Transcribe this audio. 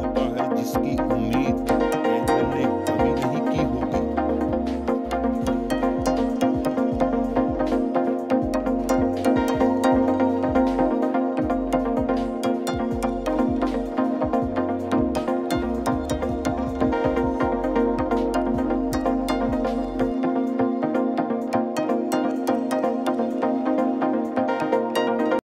O pai diz que comigo